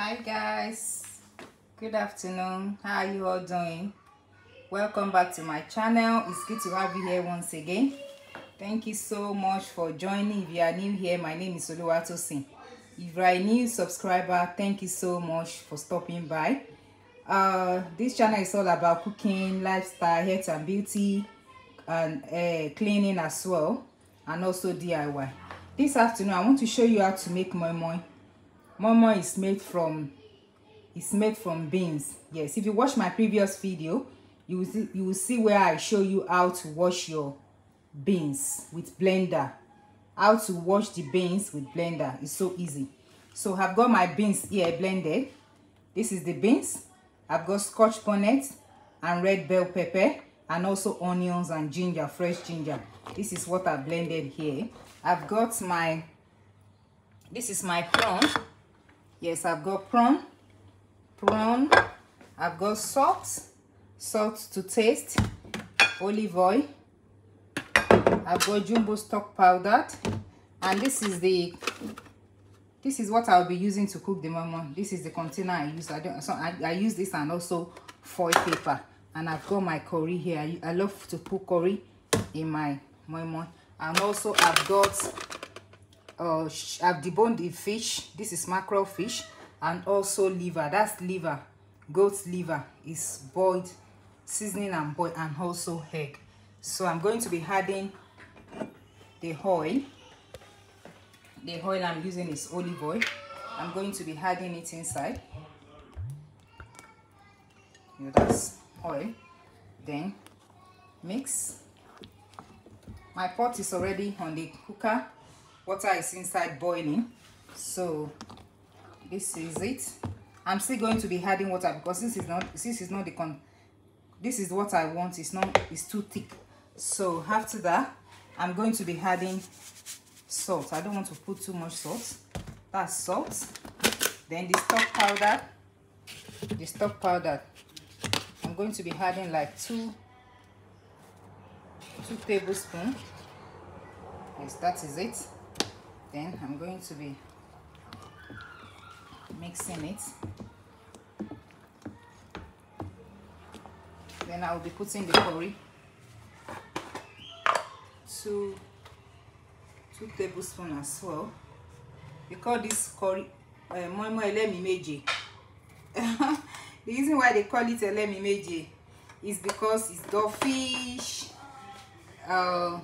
hi guys. Good afternoon. How are you all doing? Welcome back to my channel. It's good to have you here once again. Thank you so much for joining. If you are new here my name is Oluwatosin. If you are a new subscriber thank you so much for stopping by. Uh this channel is all about cooking lifestyle health and beauty and uh, cleaning as well and also DIY this afternoon I want to show you how to make moi moi moi is made from is made from beans. Yes if you watch my previous video you will see, you will see where I show you how to wash your beans with blender. How to wash the beans with blender. Is so easy. So I've got my beans here blended. This is the beans. I've got scotch bonnet and red bell pepper and also onions and ginger fresh ginger. This is what I've blended here. I've got my this is my prawn yes I've got prawn prawn I've got salt salt to taste olive oil I've got jumbo stock powdered and this is the this is what I'll be using to cook the momo. This is the container I use. I don't so I, I use this and also foil paper. And I've got my curry here. I, I love to put curry in my momo. And also I've got uh I've deboned the fish. This is mackerel fish and also liver. That's liver. Goat's liver is boiled seasoning and boiled and also egg. So I'm going to be adding the oil. The oil I'm using is olive oil. I'm going to be adding it inside. You that's oil. Then mix. My pot is already on the cooker water is inside boiling. So this is it. I'm still going to be adding water because this is not this is not the con this is what i want. It's not it's too thick. So after that i'm going to be adding salt. I don't want to put too much salt. That's salt. Then the stock powder the stock powder. I'm going to be adding like two two tablespoons yes that is it then i'm going to be mixing it. Then i'll be putting the curry. Two two tablespoons as well. We call this curry uh, moi moi elemi the reason why they call it elemi meje is because it's fish uh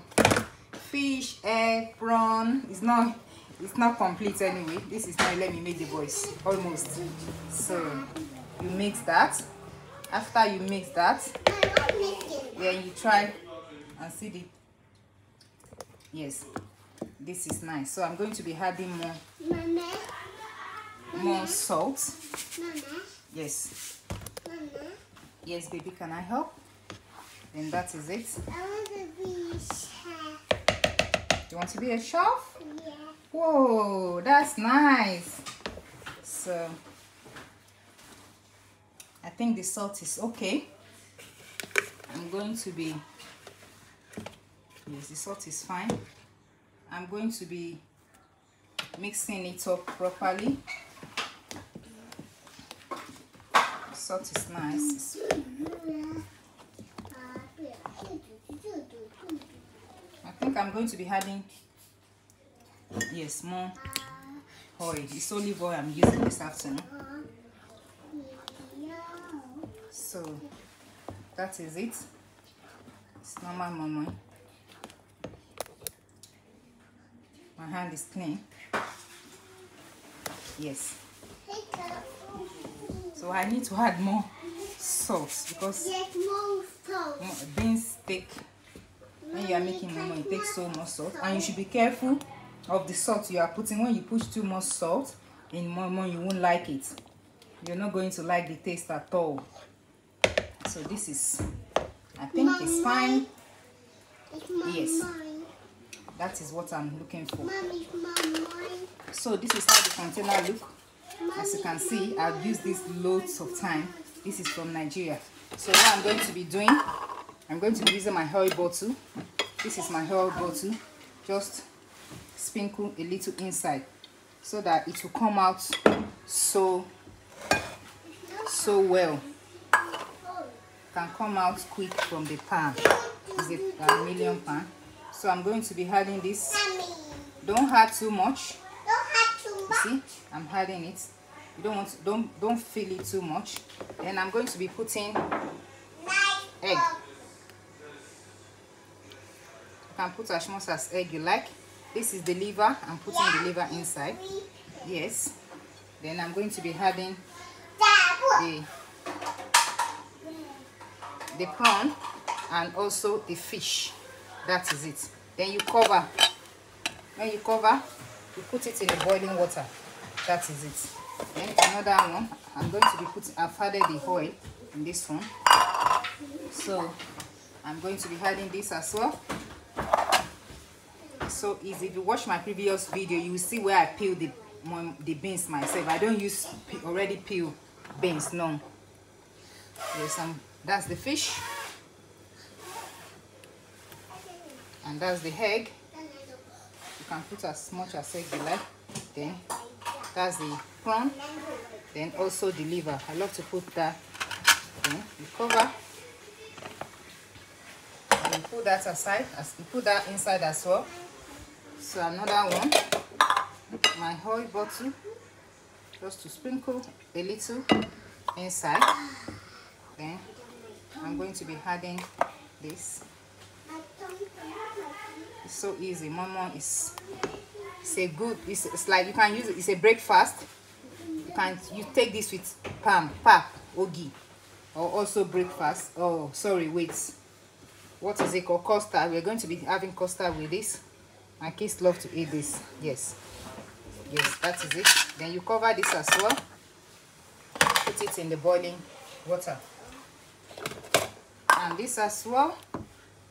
fish egg prawn. It's not it's not complete anyway. This is my let me make the boys. Almost. So you mix that. After you mix that then you try and see the yes this is nice. So i'm going to be adding more more salt. Yes. Yes baby can i help? Then that is it you want to be a chef Yeah. Whoa, that's nice. So, I think the salt is okay. I'm going to be, yes, the salt is fine. I'm going to be mixing it up properly. Salt is nice. Mm-hmm. Uh, Think I'm going to be adding, yes, more oil. It's olive oil I'm using this afternoon. So that is it. It's normal momo. My hand is clean. Yes. So I need to add more salt because Yes, more beans take when you are making momo it takes so much salt. And you should be careful of the salt you are putting. When you put too much salt in momo you won't like it. You're not going to like the taste at all. So this is i think it's fine. It's Yes. mine. that is what i'm looking for. Mom, it's my mine. so this is how the container look. As you can see i've used this loads of time. This is from nigeria. So what i'm going to be doing i'm going to be using my oil bottle. This is my oil bottle. Just sprinkle a little inside so that it will come out so so well. Can come out quick from the pan. It's a, a million pan. So i'm going to be adding this. Don't add too much. Don't have too you much. see i'm adding it. You don't want to, don't don't fill it too much. Then i'm going to be putting egg you can put as much as egg you like. This is the liver. I'm putting the liver inside. Yes. Then i'm going to be adding the the prawn and also the fish. That is it. Then you cover. When you cover you put it in the boiling water. That is it. Then another one. I'm going to be putting i've added the oil in this one. So i'm going to be adding this as well so easy. If you watch my previous video you will see where i peel the the beans myself. I don't use already peel beans no. Yes um that's the fish. And that's the egg. You can put as much as egg you like then that's the prawn then also the liver. I love to put that then you cover. And you put that aside as you put that inside as well so another one. My oil bottle just to sprinkle a little inside. Then i'm going to be adding this. It's so easy. Mama is it's a good it's, it's like you can use it it's a breakfast. You can you take this with palm pap ogi or also breakfast. Oh sorry wait what is it called? Custard. We're going to be having custard with this my kids love to eat this. Yes. Yes that is it. Then you cover this as well. Put it in the boiling water. And this as well.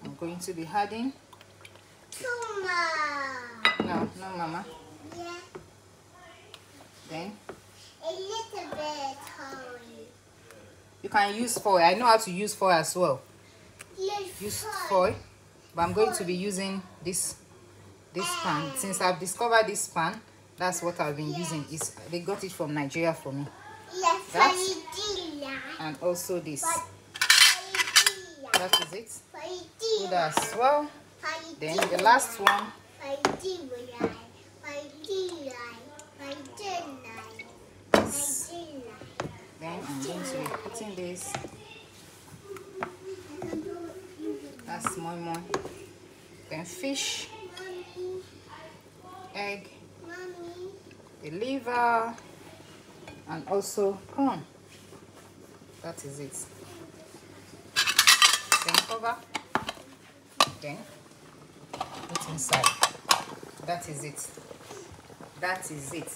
I'm going to be adding. No no mama. Yeah, then? A little bit, honey. you can use foil. I know how to use foil as well. Yes, use foil. but i'm going to be using this this pan. Since i've discovered this pan that's what i've been using. Is they got it from nigeria for me. Yes, That- and also this. That is it. That as well. Then the last one. Then i'm going to be putting this. That's more more then fish egg mommy. the liver and also corn. That is it. Then cover. Then put inside. That is it. That is it.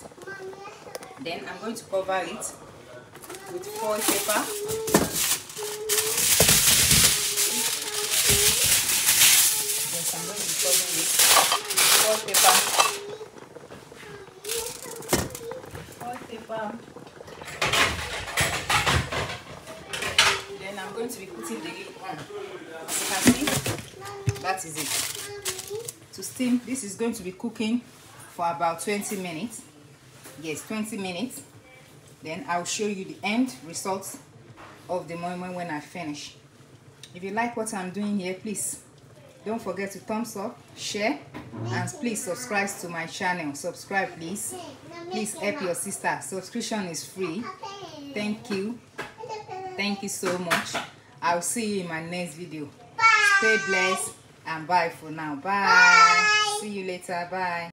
Then i'm going to cover it with foil paper yes i'm going to be covering it with foil paper foil paper then i'm going to be putting the lid on as you can see that is it. To steam this is going to be cooking for about 20 minutes. Yes 20 minutes. Then i'll show you the end results of the moment when i finish. If you like what i'm doing here please don't forget to thumbs up share and please subscribe to my channel. Subscribe please. Please help your sister. Subscription is free. Thank you. Thank you so much. I'll see you in my next video. Stay blessed and bye for now. Bye, Bye. see you later. Bye